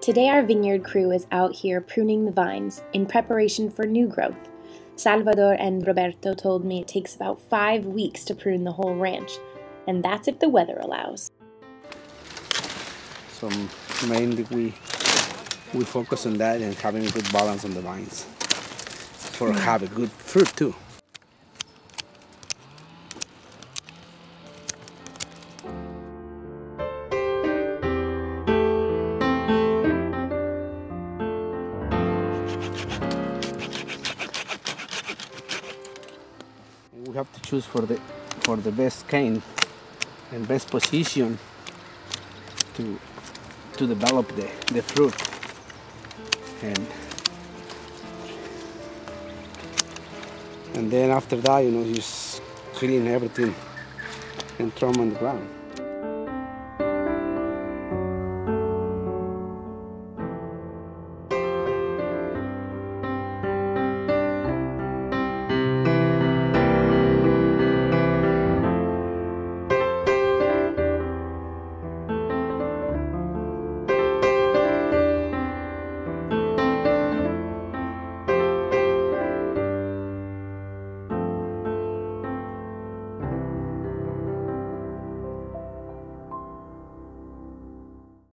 Today, our vineyard crew is out here pruning the vines in preparation for new growth. Salvador and Roberto told me it takes about five weeks to prune the whole ranch, and that's if the weather allows. So mainly we we focus on that and having a good balance on the vines for hmm. have a good fruit too. We have to choose for the for the best cane and best position to to develop the, the fruit. And and then after that you know just clean everything and throw them on the ground